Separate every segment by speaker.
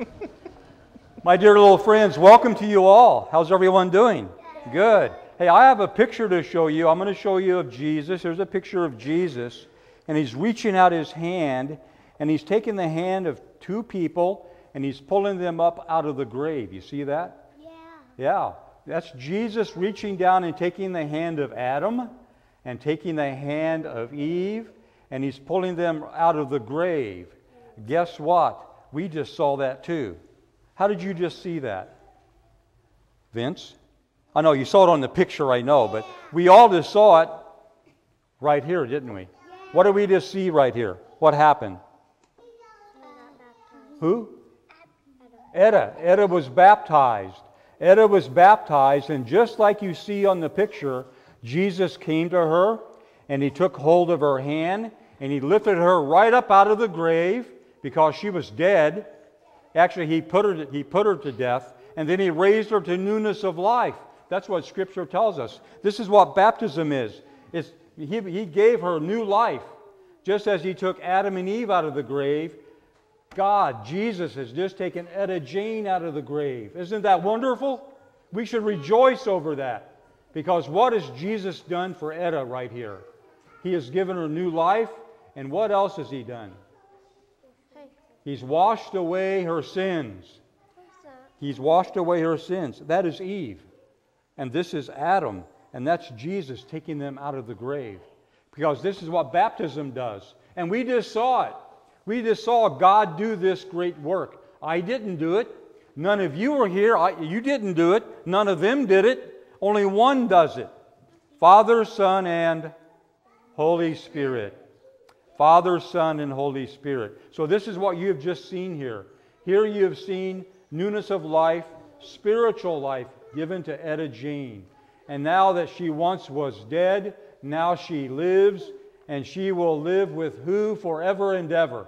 Speaker 1: My dear little friends, welcome to you all. How's everyone doing? Good. Hey, I have a picture to show you. I'm going to show you of Jesus. Here's a picture of Jesus, and he's reaching out his hand, and he's taking the hand of two people, and he's pulling them up out of the grave. You see that?
Speaker 2: Yeah.
Speaker 1: Yeah. That's Jesus reaching down and taking the hand of Adam and taking the hand of Eve, and he's pulling them out of the grave. Guess what? We just saw that too. How did you just see that? Vince? I know you saw it on the picture, I know, but we all just saw it right here, didn't we? What did we just see right here? What happened? Who? Etta. Etta was baptized. Etta was baptized, and just like you see on the picture, Jesus came to her and he took hold of her hand and he lifted her right up out of the grave because she was dead Actually, he put, her to, he put her to death, and then he raised her to newness of life. That's what Scripture tells us. This is what baptism is. It's, he, he gave her new life. Just as he took Adam and Eve out of the grave, God, Jesus, has just taken Etta Jane out of the grave. Isn't that wonderful? We should rejoice over that. Because what has Jesus done for Etta right here? He has given her new life, and what else has he done? He's washed away her sins. He's washed away her sins. That is Eve. And this is Adam. And that's Jesus taking them out of the grave. Because this is what baptism does. And we just saw it. We just saw God do this great work. I didn't do it. None of you were here. I, you didn't do it. None of them did it. Only one does it Father, Son, and Holy Spirit. Father, Son, and Holy Spirit. So, this is what you have just seen here. Here you have seen newness of life, spiritual life given to Etta Jane. And now that she once was dead, now she lives, and she will live with who forever and ever?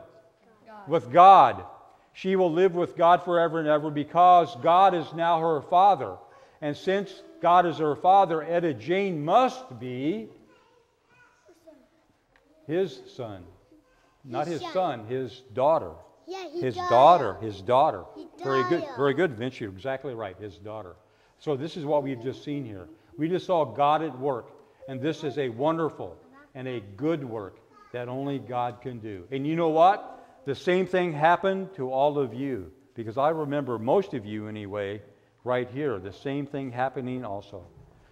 Speaker 1: God. With God. She will live with God forever and ever because God is now her Father. And since God is her Father, Etta Jane must be his son. Not his, son. his daughter.
Speaker 2: Yeah,
Speaker 1: his daughter. His daughter. Very good. Very good, Vince. You're exactly right. His daughter. So this is what we've just seen here. We just saw God at work, and this is a wonderful and a good work that only God can do. And you know what? The same thing happened to all of you, because I remember most of you anyway, right here. The same thing happening also.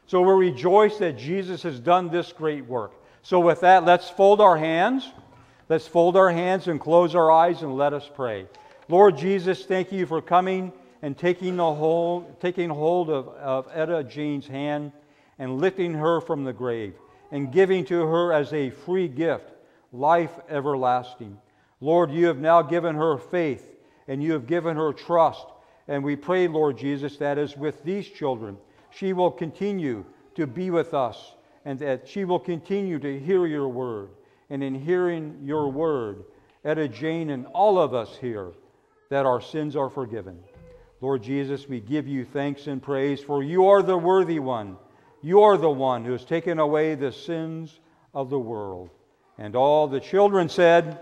Speaker 1: So we rejoice that Jesus has done this great work. So with that, let's fold our hands. Let's fold our hands and close our eyes and let us pray. Lord Jesus, thank you for coming and taking, the hold, taking hold of, of Etta Jane's hand and lifting her from the grave and giving to her as a free gift life everlasting. Lord, you have now given her faith and you have given her trust. And we pray, Lord Jesus, that as with these children, she will continue to be with us and that she will continue to hear your word and in hearing your word, Etta Jane and all of us here, that our sins are forgiven. Lord Jesus, we give you thanks and praise, for you are the worthy one. You are the one who has taken away the sins of the world. And all the children said,